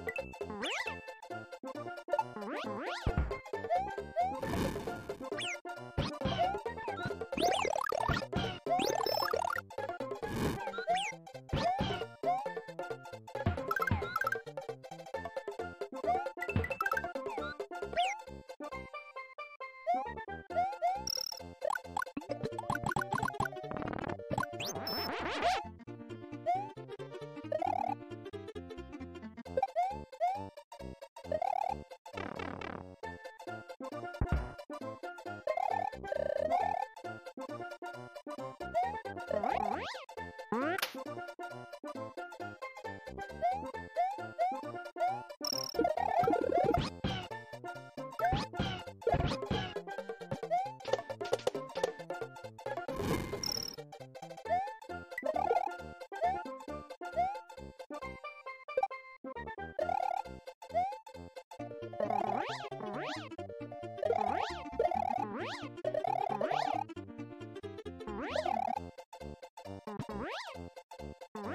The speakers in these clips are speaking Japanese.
Woo!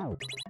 Tchau.